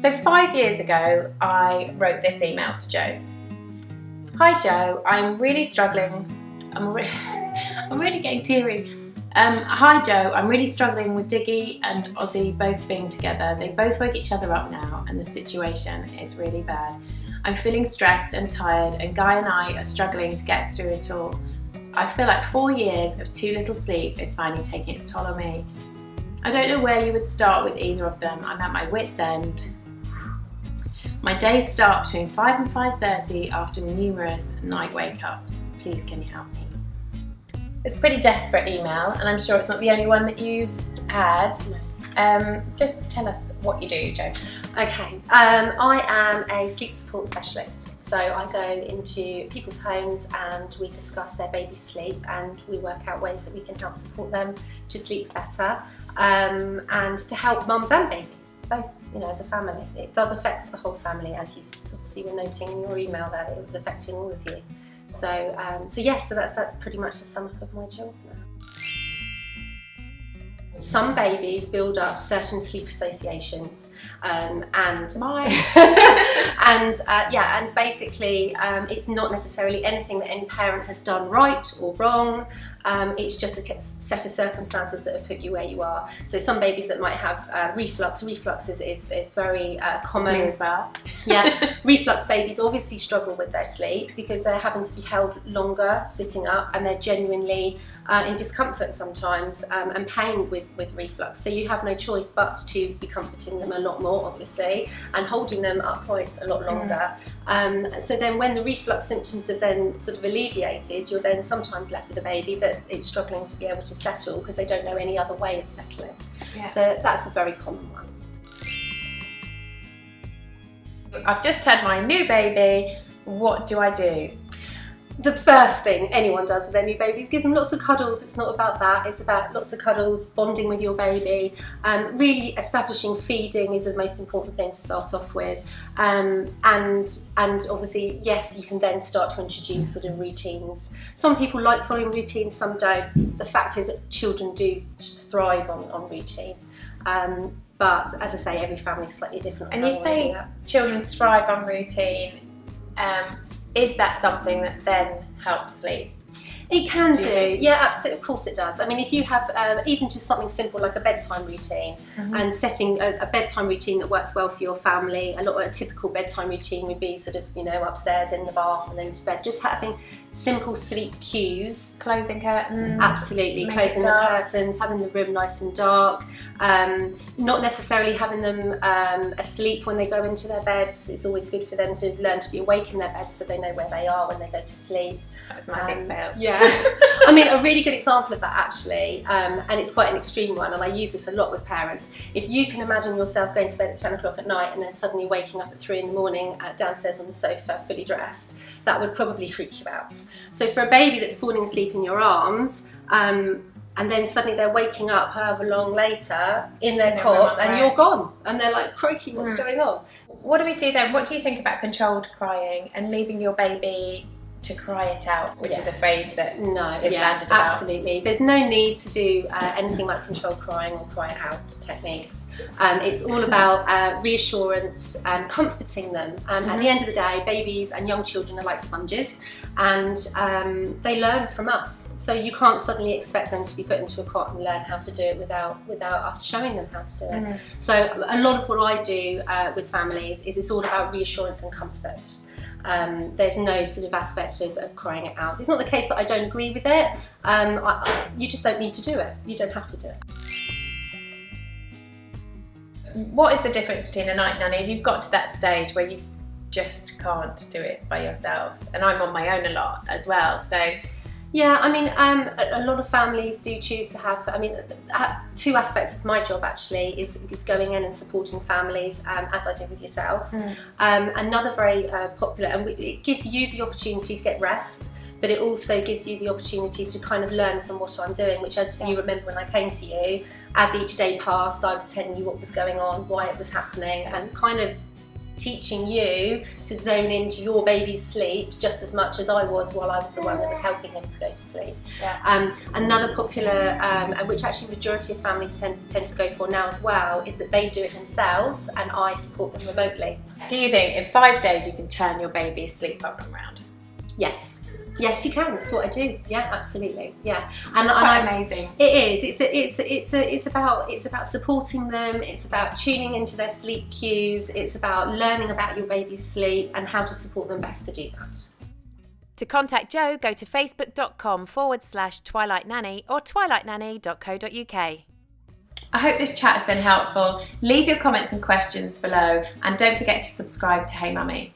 So five years ago, I wrote this email to Jo. Hi Jo, I'm really struggling. I'm, re I'm really getting teary. Um, hi Jo, I'm really struggling with Diggy and Ozzy both being together. They both wake each other up now and the situation is really bad. I'm feeling stressed and tired and Guy and I are struggling to get through it all. I feel like four years of too little sleep is finally taking its toll on me. I don't know where you would start with either of them. I'm at my wit's end. My days start between 5 and 5.30 after numerous night wake-ups. Please can you help me? It's a pretty desperate email and I'm sure it's not the only one that you've had. Um, just tell us what you do, Jo. Okay, um, I am a sleep support specialist. So I go into people's homes and we discuss their baby's sleep and we work out ways that we can help support them to sleep better um, and to help mums and babies, both you know, as a family. It does affect the whole family, as you obviously were noting in your email that it was affecting all of you. So, um, so yes, so that's that's pretty much the sum up of my now. Some babies build up certain sleep associations, um, and my and uh, yeah, and basically, um, it's not necessarily anything that any parent has done right or wrong. Um, it's just a set of circumstances that have put you where you are. So some babies that might have uh, reflux, reflux is, is, is very uh, common. as well. yeah, reflux babies obviously struggle with their sleep because they're having to be held longer sitting up and they're genuinely uh, in discomfort sometimes um, and pain with, with reflux. So you have no choice but to be comforting them a lot more, obviously, and holding them upright a lot longer. Mm. Um, so then when the reflux symptoms are then sort of alleviated, you're then sometimes left with a baby that that it's struggling to be able to settle because they don't know any other way of settling. Yeah. So that's a very common one. I've just had my new baby. What do I do? The first thing anyone does with their new baby is give them lots of cuddles. It's not about that. It's about lots of cuddles, bonding with your baby. Um, really establishing feeding is the most important thing to start off with. Um, and, and obviously, yes, you can then start to introduce sort of routines. Some people like following routines, some don't. The fact is that children do thrive on, on routine. Um, but as I say, every family is slightly different. And you say children thrive on routine. Um, is that something that then helps sleep? It can do, do yeah, absolutely. Of course, it does. I mean, if you have um, even just something simple like a bedtime routine mm-hmm. and setting a, a, bedtime routine that works well for your family, a lot of a typical bedtime routine would be sort of you know upstairs in the bath and then to bed. Just having simple sleep cues, closing curtains, absolutely, closing the curtains, having the room nice and dark. Um, not necessarily having them um, asleep when they go into their beds. It's always good for them to learn to be awake in their beds so they know where they are when they go to sleep. That's my um, big fail. Yeah. I mean, a really good example of that actually, um, and it's quite an extreme one, and I use this a lot with parents. If you can imagine yourself going to bed at 10 o'clock at night and then suddenly waking up at 3 in the morning uh, downstairs on the sofa, fully dressed, that would probably freak you out. So for a baby that's falling asleep in your arms, um, and then suddenly they're waking up however long later in their cot and you're gone and they're like crikey what's mm. going on what do we do then what do you think about controlled crying and leaving your baby to cry it out, which yeah. is a phrase that no, is yeah, landed about. Absolutely. There's no need to do uh, anything like control crying or cry it out techniques. Um, it's all about uh, reassurance and comforting them. Um, mm-hmm. At the end of the day, babies and young children are like sponges and um, they learn from us. So you can't suddenly expect them to be put into a cot and learn how to do it without, without us showing them how to do it. Mm-hmm. So a lot of what I do uh, with families is it's all about reassurance and comfort. Um, there's no sort of aspect of, of, crying it out. It's not the case that I don't agree with it. Um, I, I, you just don't need to do it. You don't have to do it. What is the difference between a night nanny if you've got to that stage where you just can't do it by yourself? And I'm on my own a lot as well. So yeah, I mean, um, a, a, lot of families do choose to have. I mean, uh, two aspects of my job actually is, is going in and supporting families, um, as I did with yourself. Mm. Um, another very uh, popular, and it gives you the opportunity to get rest, but it also gives you the opportunity to kind of learn from what I'm doing. Which, as yeah. you remember when I came to you, as each day passed, I was telling you what was going on, why it was happening, and kind of teaching you to zone into your baby's sleep just as much as I was while I was the one that was helping him to go to sleep. Yeah. Um, another popular, um, and which actually majority of families tend to, tend to go for now as well, is that they do it themselves and I support them remotely. Do you think in five days you can turn your baby's sleep problem around? Yes. Yes, you can. That's what I do. Yeah, absolutely. Yeah, and, and Quite I, amazing. It is. It's a, it's a, it's a, it's about it's about supporting them. It's about tuning into their sleep cues. It's about learning about your baby's sleep and how to support them best to do that. To contact Jo, go to facebook.com forward slash Twilight Nanny or twilightnanny.co.uk. I hope this chat has been helpful. Leave your comments and questions below and don't forget to subscribe to Hey Mummy.